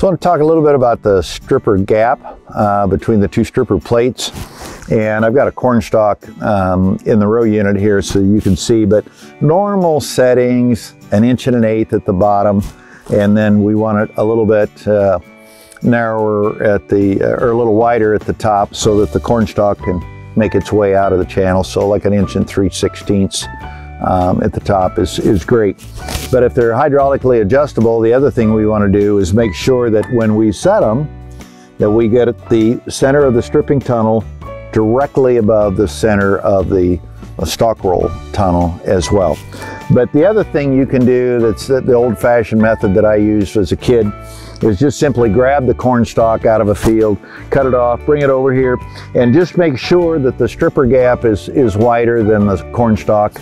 So I want to talk a little bit about the stripper gap uh, between the two stripper plates. And I've got a corn stalk um, in the row unit here so you can see, but normal settings, an inch and an eighth at the bottom, and then we want it a little bit uh, narrower at the, uh, or a little wider at the top so that the corn stalk can make its way out of the channel. So like an inch and 3 sixteenths um, at the top is, is great. But if they're hydraulically adjustable, the other thing we want to do is make sure that when we set them, that we get the center of the stripping tunnel directly above the center of the uh, stalk roll tunnel as well. But the other thing you can do that's the old-fashioned method that I used as a kid is just simply grab the corn stalk out of a field, cut it off, bring it over here, and just make sure that the stripper gap is, is wider than the corn stalk.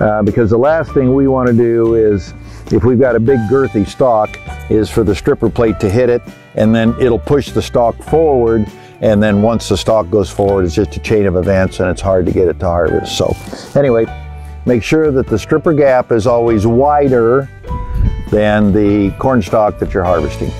Uh, because the last thing we want to do is, if we've got a big girthy stalk, is for the stripper plate to hit it, and then it'll push the stalk forward, and then once the stalk goes forward, it's just a chain of events, and it's hard to get it to harvest. So anyway, make sure that the stripper gap is always wider than the corn stalk that you're harvesting.